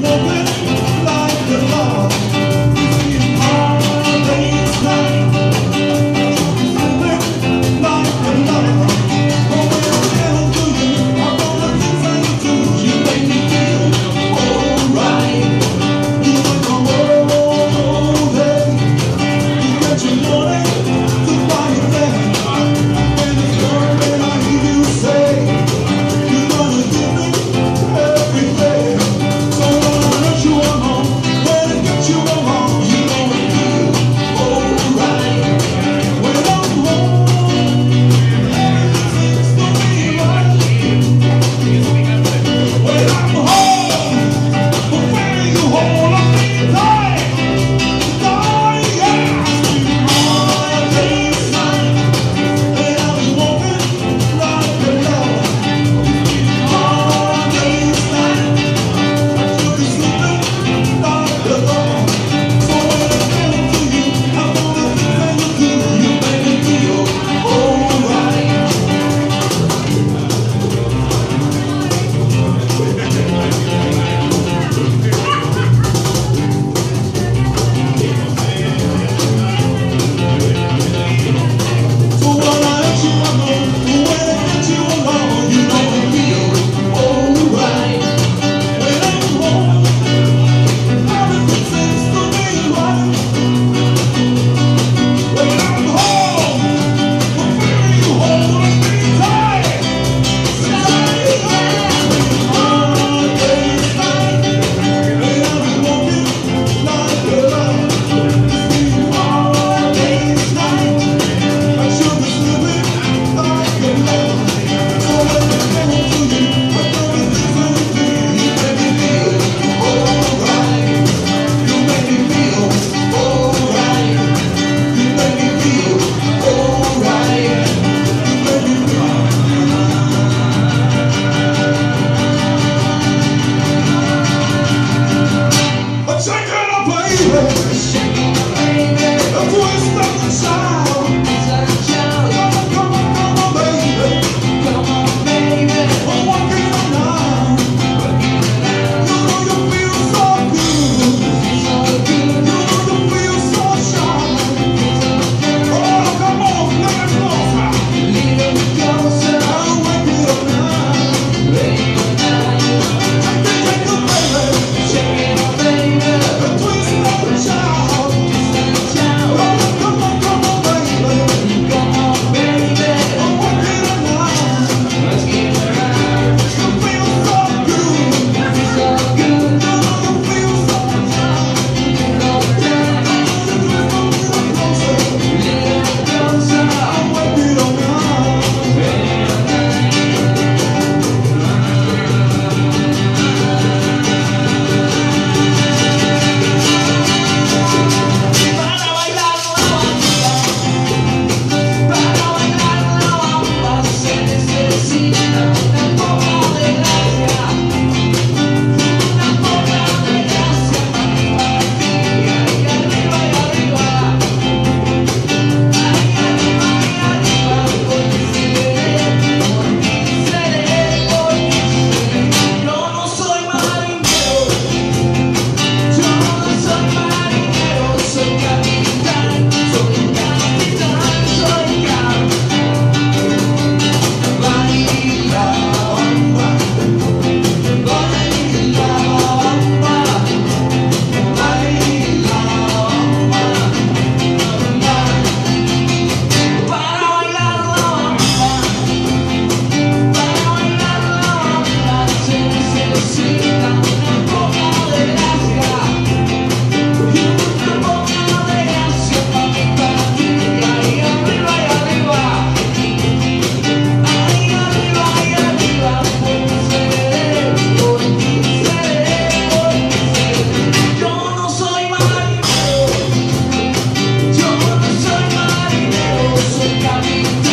moment Johnny.